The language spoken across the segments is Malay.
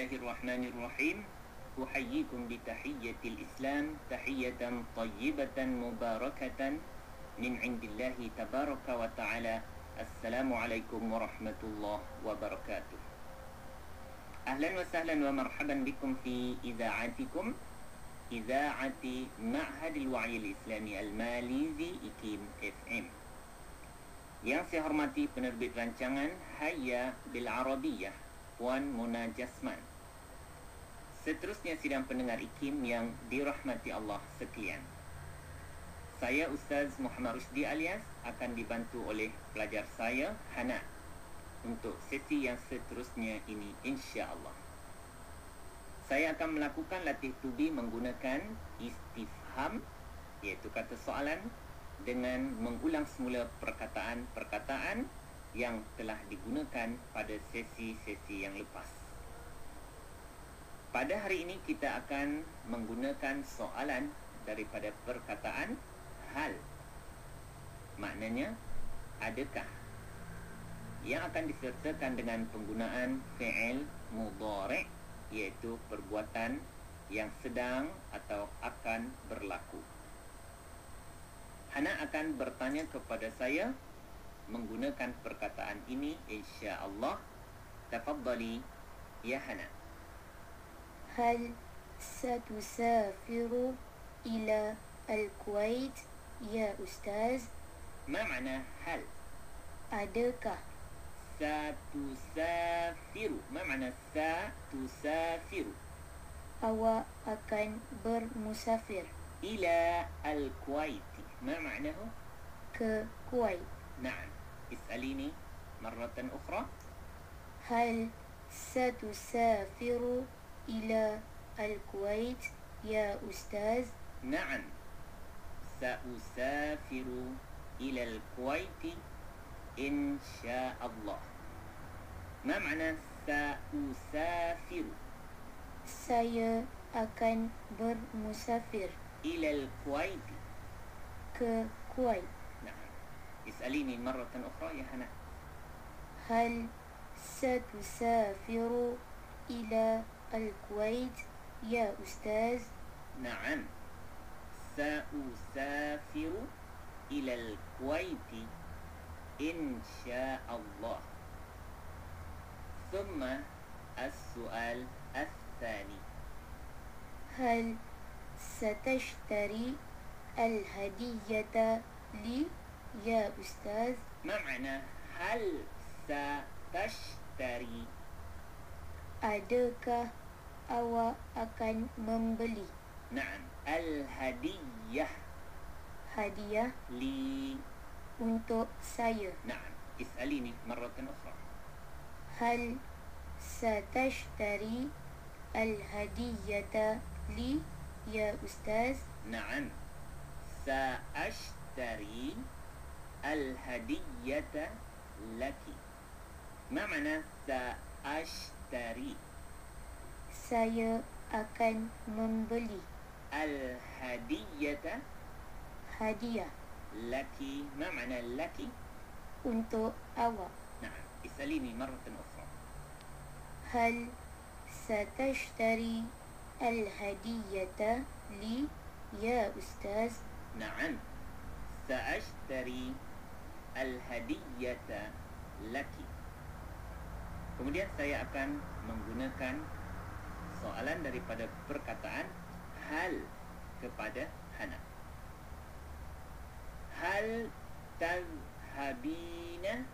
Bismillahirrahmanirrahim. Uhayyikum bi tahiyyatil Islam, tahiyatan tayyibatan mubarakatan min 'indillahi tabaraka wa ta'ala. Assalamualaikum warahmatullahi wabarakatuh. Ahlan wa sahlan wa marhaban bikum fi idha'atikum Iza'ati Ma'had al-Wa'i al-Islami al-Malizi Ikim FM Yang saya hormati penerbit rancangan Hayya bil-Arabiyah Puan Mona Jasman Seterusnya sidang pendengar IKIM yang dirahmati Allah sekalian Saya Ustaz Muhammad Rusdi alias akan dibantu oleh pelajar saya Hana Untuk sesi yang seterusnya ini insya Allah Saya akan melakukan latih tubi menggunakan istifham Iaitu kata soalan dengan mengulang semula perkataan-perkataan yang telah digunakan pada sesi-sesi yang lepas. Pada hari ini kita akan menggunakan soalan daripada perkataan hal. Maknanya, adakah? Yang akan disertakan dengan penggunaan fi'il mudhari' iaitu perbuatan yang sedang atau akan berlaku. Hana akan bertanya kepada saya menggunakan perkataan ini insya-Allah. Tafaddali ya Hana. هل ستسافر إلى الكويت يا أستاذ؟ ما معنى هل؟ Adakah ستسافر ما معنى ستسافر awak akan bermusafir إلى الكويت ما معناه؟ Kuwait? نعم اسأليني مرة أخرى هل ستسافر إلى الكويت. يا أستاذ؟ نعم. سأسافر إلى الكويت إن شاء الله. ما معنى سأسافر؟ Saya akan bermusafir إلى الكويت. ke Kuwait. نعم. اسأليني مرة أخرى يا هنا هل ستسافر إلى الكويت. يا أستاذ؟ نعم. سأسافر إلى الكويت إن شاء الله. ثم السؤال الثاني. هل ستشتري الهدية لي؟ يا أستاذ؟ ما معنى هل ستشتري Adakah awak akan membeli نعم الهدية hadiah لي untuk saya? نعم اسأليني مرة أخرى هل ستشتري الهدية لي يا أستاذ؟ نعم سأشتري الهدية لك ما معنى سأشتري Ashtari Saya akan membeli Al-hadiyata. Hadiah Laki, ma makna laki? Untuk awak. Nah, isalini maratan ufra Hal satashtari Al-hadiyata li Ya Ustaz? Naam. Saashtari Al-hadiyata Laki. Kemudian saya akan menggunakan soalan daripada perkataan hal kepada Hana. Hal tazhabina?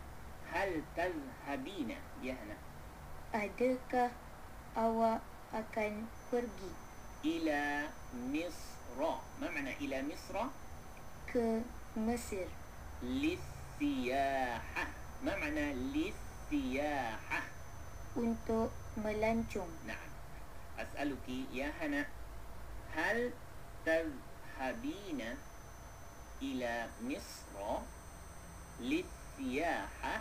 Hal tazhabina? Ya Hana. Adakah awak akan pergi? Ila Misra. Ma makna ila Misra? Ke Mesir. Lisiyahah. Ma makna lisiyahah? untuk melancong? نعم أسألك يا هنا هل تذهبين إلى مصر للسياحة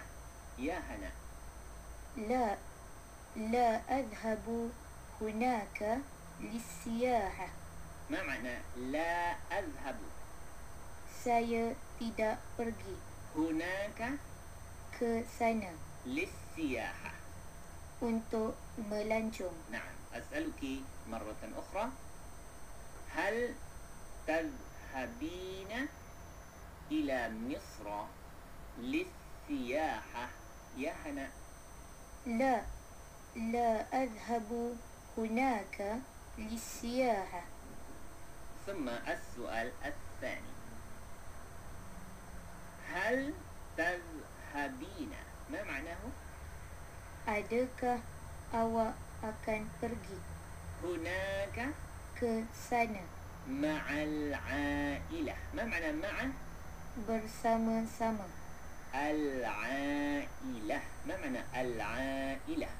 يا هنا لا لا أذهب هناك للسياحة ما معنى لا أذهب Saya tidak pergi هناك ke sana للسياحة untuk melancong. نعم أسألك مرة أخرى هل تذهبين إلى مصر للسياحة؟ يا هنا. لا لا أذهب هناك للسياحة. ثم السؤال الثاني. هل تذهبين؟ ما معناه؟ Adakah awak akan pergi? Hunaka ke sana. Ma'al a'ilah. Ma makna ma'a? Bersama-sama. Al-a'ilah. Ma makna al-a'ilah?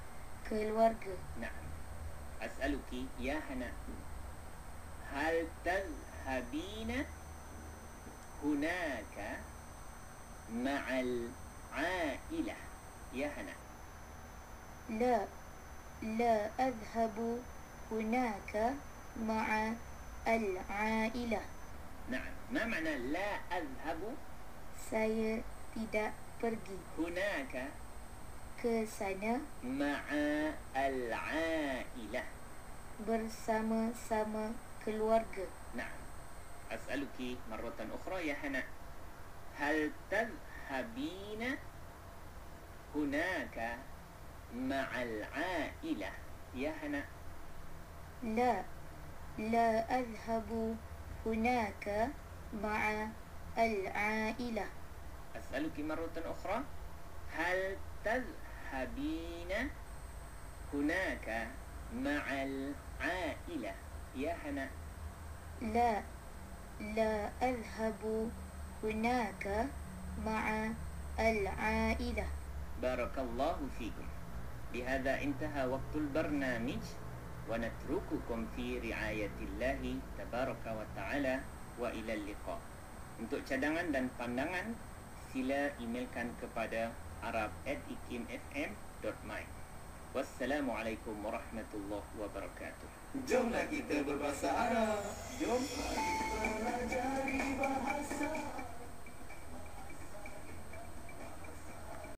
Keluarga. Naam. As'aluki ya Hana. Hal tazhabina hunaka ma'al a'ilah? Ya Hana. لا لا أذهب هناك مع العائلة نعم ما معنى لا أذهب Saya tidak pergi هناك ke sana مع العائلة bersama-sama keluarga. نعم أسألك مرة أخرى يا هنا هل تذهبين هناك مع العائلة. يا هنا. لا لا أذهب هناك مع العائلة. أسألك مرة أخرى. هل تذهبين هناك مع العائلة؟ يا هنا. لا لا أذهب هناك مع العائلة. بارك الله فيكم. بهذا انتهى وقت البرنامج ونترككم في رعاية الله تبارك وتعالى وإلى اللقاء Untuk cadangan dan pandangan sila emailkan kepada arab@ikimfm.my Wassalamualaikum warahmatullahi wabarakatuh. Jomlah kita berbahasa Arab. Jom kita pelajari bahasa